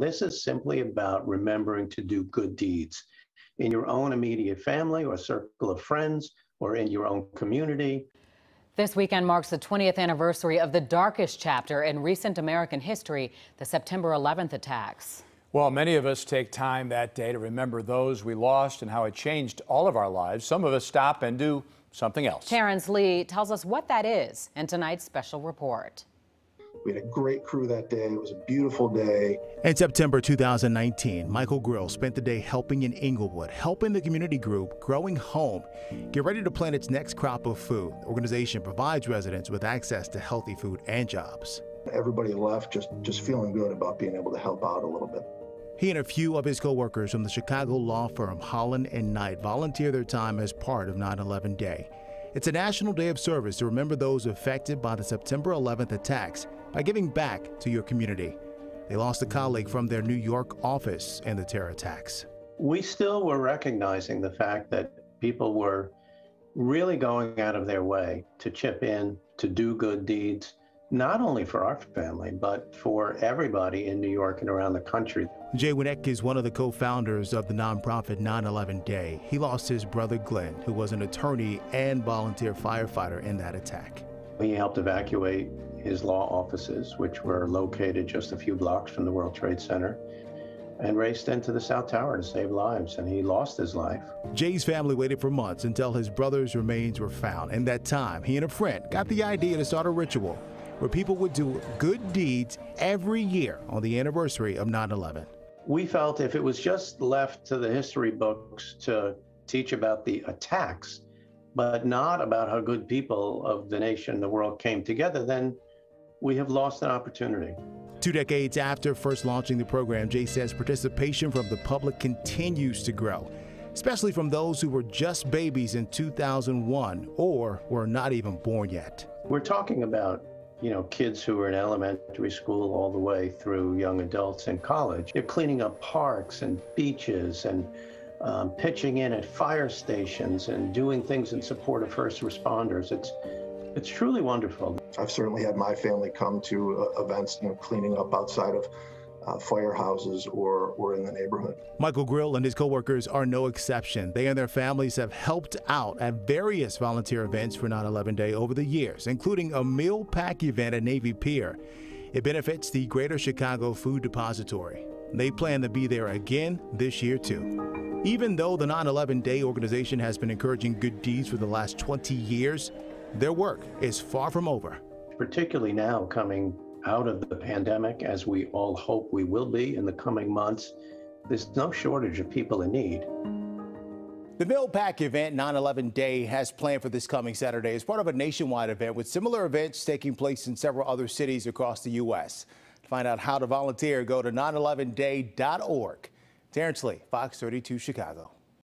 This is simply about remembering to do good deeds in your own immediate family or circle of friends or in your own community. This weekend marks the 20th anniversary of the darkest chapter in recent American history, the September 11th attacks. Well, many of us take time that day to remember those we lost and how it changed all of our lives. Some of us stop and do something else. Terrence Lee tells us what that is in tonight's special report. We had a great crew that day. It was a beautiful day. In September 2019, Michael Grill spent the day helping in Englewood, helping the community group Growing Home get ready to plant its next crop of food. The organization provides residents with access to healthy food and jobs. Everybody left just, just feeling good about being able to help out a little bit. He and a few of his coworkers from the Chicago law firm Holland and Knight volunteer their time as part of 9 11 Day. It's a national day of service to remember those affected by the September 11th attacks by giving back to your community. They lost a colleague from their New York office in the terror attacks. We still were recognizing the fact that people were really going out of their way to chip in, to do good deeds, not only for our family, but for everybody in New York and around the country. Jay Winuk is one of the co-founders of the nonprofit 9/11 Day. He lost his brother Glenn, who was an attorney and volunteer firefighter in that attack. He helped evacuate his law offices, which were located just a few blocks from the World Trade Center, and raced into the South Tower to save lives, and he lost his life. Jay's family waited for months until his brother's remains were found. In that time, he and a friend got the idea to start a ritual where people would do good deeds every year on the anniversary of 9 11. We felt if it was just left to the history books to teach about the attacks, but not about how good people of the nation and the world came together, then we have lost an opportunity. Two decades after first launching the program, Jay says participation from the public continues to grow, especially from those who were just babies in 2001 or were not even born yet. We're talking about you know, kids who are in elementary school all the way through young adults in college. They're cleaning up parks and beaches and um, pitching in at fire stations and doing things in support of first responders. It's it's truly wonderful. I've certainly had my family come to uh, events, you know, cleaning up outside of uh, firehouses or, or in the neighborhood. Michael Grill and his coworkers are no exception. They and their families have helped out at various volunteer events for 9 11 Day over the years, including a meal pack event at Navy Pier. It benefits the Greater Chicago Food Depository. They plan to be there again this year, too. Even though the 9 11 Day organization has been encouraging good deeds for the last 20 years, their work is far from over. Particularly now, coming out of the pandemic, as we all hope we will be in the coming months, there's no shortage of people in need. The Meal Pack event 9/11 Day has planned for this coming Saturday as part of a nationwide event with similar events taking place in several other cities across the U.S. To find out how to volunteer, go to 911day.org. Terrence Lee, Fox 32 Chicago.